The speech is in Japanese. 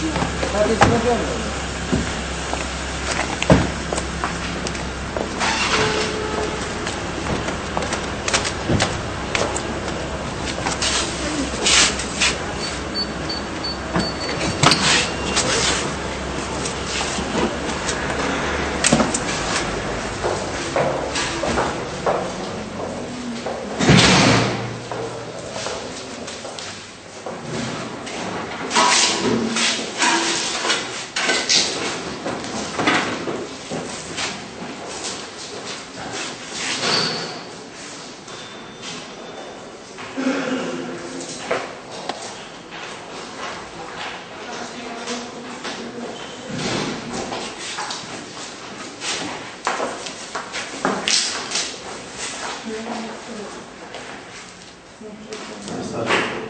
이거다들지가 되. Thank you.